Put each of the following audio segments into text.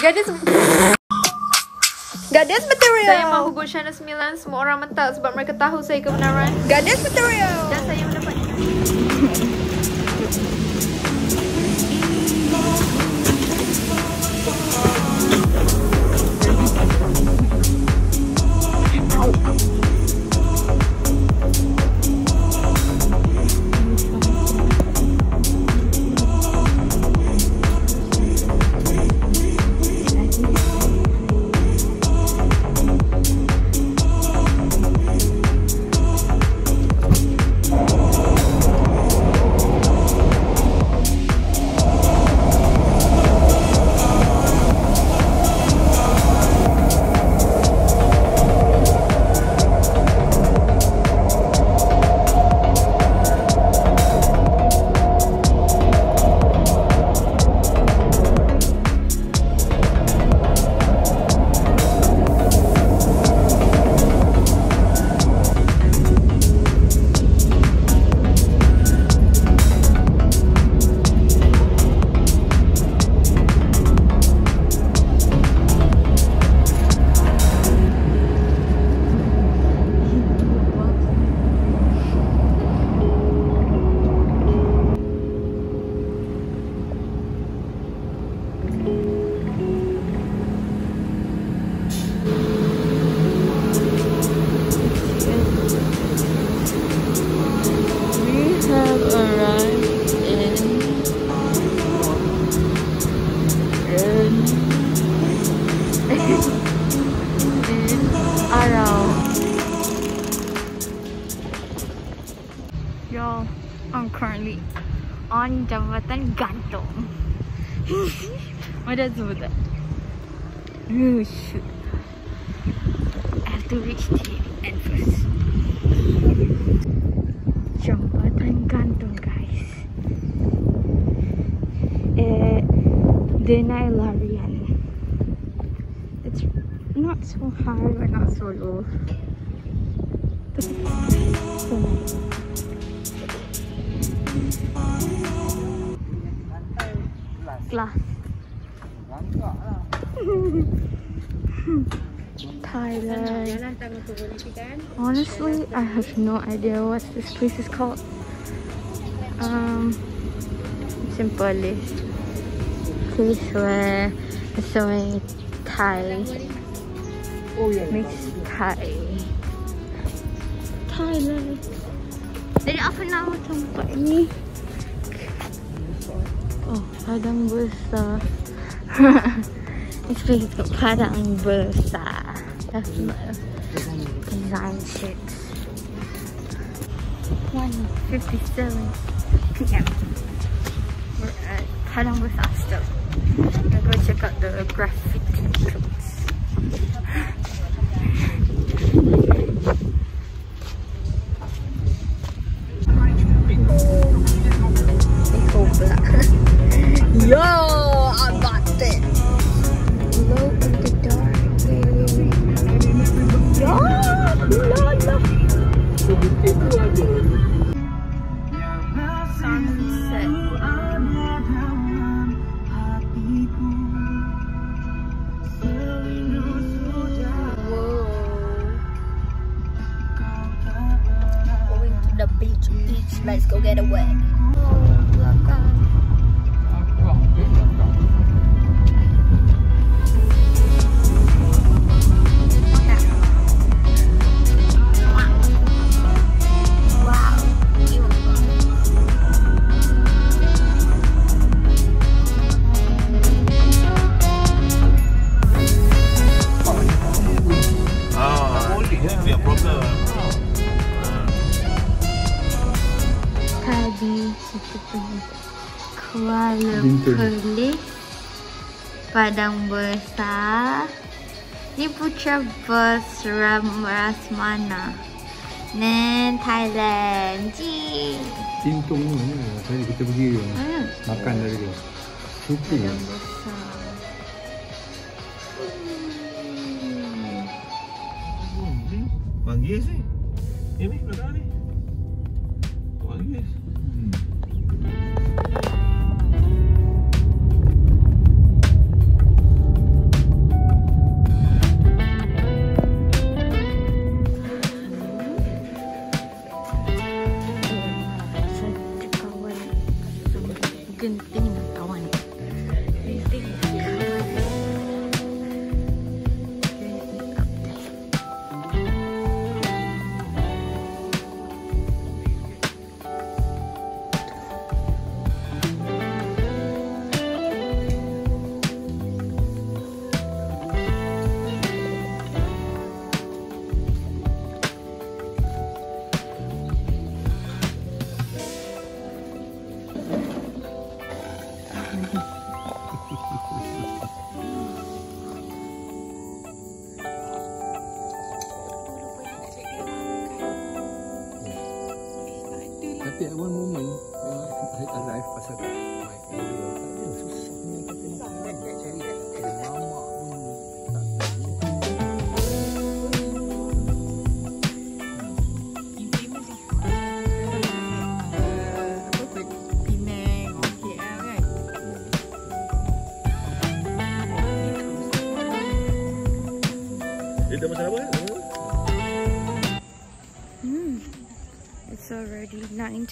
Gadis Gadis material. Saya mahugot siya na sembilan. Semua orang mentak sebab mereka tahu saya kebenaran. Gadis material. Does that? Oh shoot. I have to reach the end first. Jambatan gantung guys. Eh, Denai larian. It's not so high but not so low. So. Thailand. Honestly, I have no idea what this place is called. Um, simple list. Place where there's so many Thai, mixed Thai. Thailand. Dari apa nama tempat ni? Oh, Padang Besar. Is called Padang Besar. That's my design six. 1.57 p.m. We're uh, at Padang Besar still. I'm gonna go check out the graffiti Let's go get away. Bintang. Perlis Padang Besar Ni Putra Bus Ram Rasmana Then Thailand Ji Tintung ni mana? Tadi kita pergi Hmm. makan dari dia. Supi. Padang Besar Manggis ni. Ini belakang ni.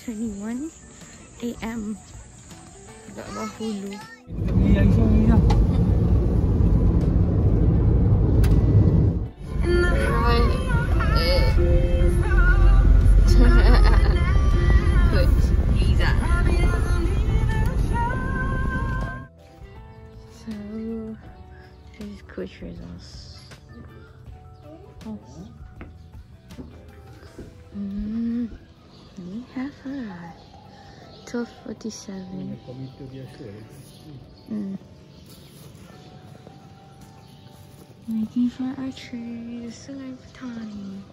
9.21 a.m. Nagkakahulog. so, results. Oh. 1247. Komputer. Mm. Waiting for our train. It's still have time.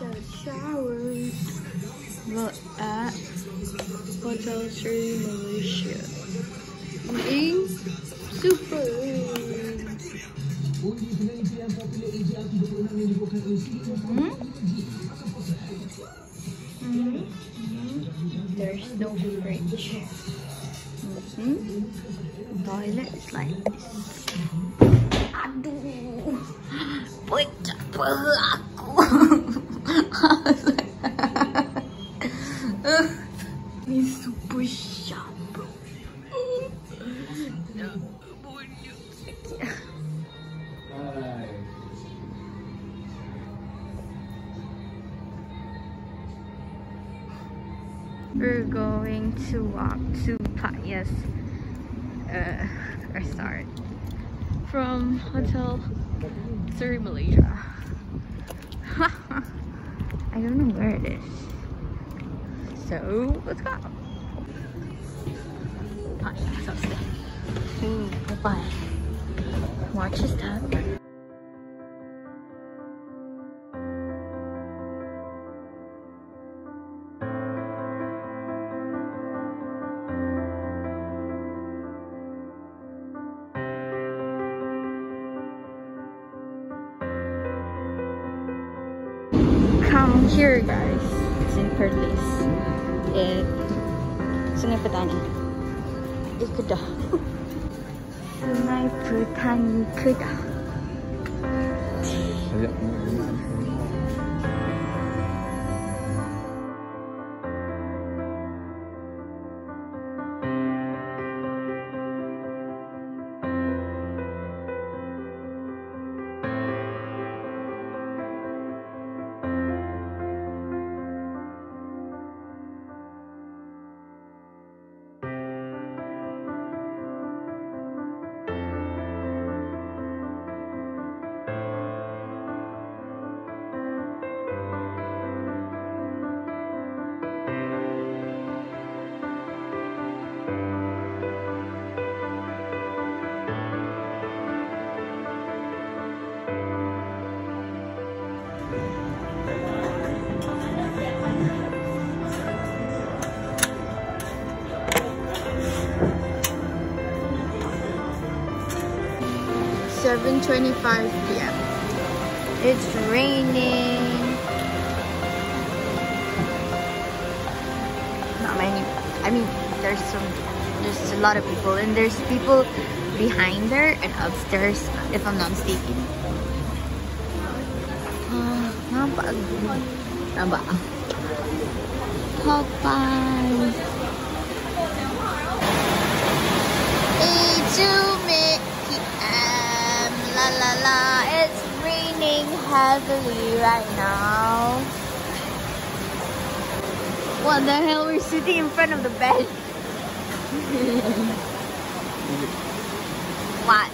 Just showers. We're Hotel Seri Malaysia. Eating super. Mhm. There's no fridge. Mhm. Toilet is like this. From Hotel Seri, Malaysia. I don't know where it is. So let's go. Ooh, bye. Watch your step. eh Sungai Petani. Eh Kedah. Sungai Petani Kedah. Sayang. 7.25 p.m. It's raining. Not many. I mean, there's some, there's a lot of people. And there's people behind there and upstairs, if I'm not mistaken. Ah, Popeye. Hey, two la la. It's raining heavily right now. What the hell? We're sitting in front of the bed. what?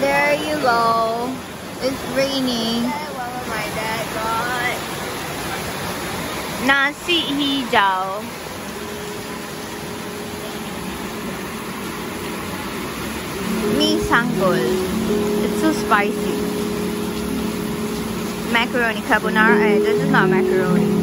There you go. It's raining. My dad got? Nasi hijau. Mi sanggol. It's so spicy. Macaroni carbonara. eh, This is not macaroni.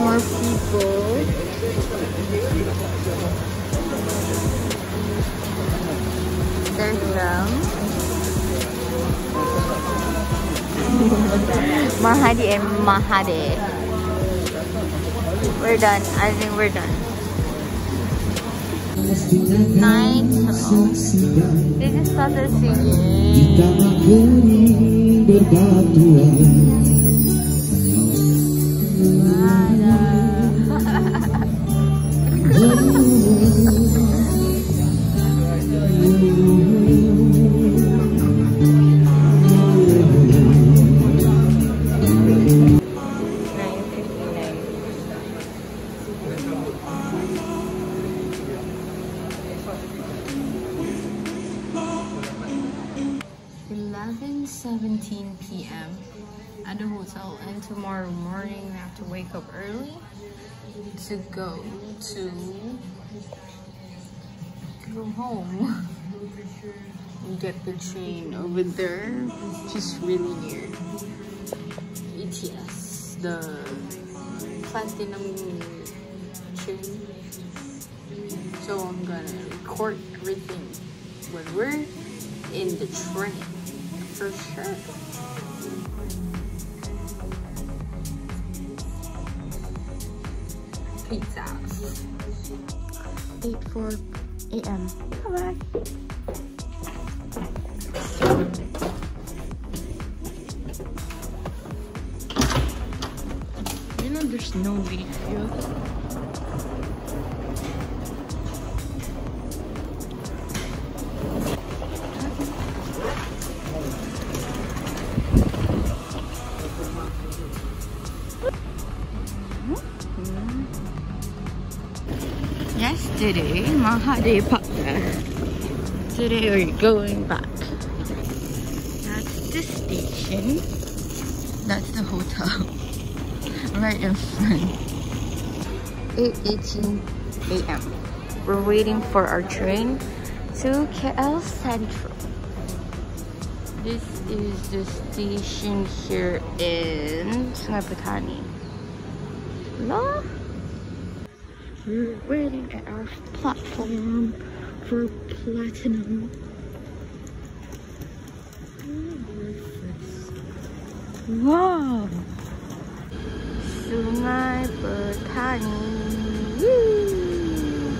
More people. There's them. Mahadi and Mahade. We're done. I think we're done. Nine. This is Tata singing. The platinum train. So I'm gonna record everything when we're in the train for sure. Pizza. 8 4 a.m. Bye bye. There's no here. Yesterday, Mahade there. Today we're going back. That's the station. That's the hotel. Right in front. 8.18 a.m. We're waiting for our train to KL Sentral. This is the station here in Sungai. No? We're waiting at our platform for platinum. Wow! Sungai Petani. Woo!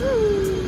Woo!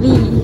力。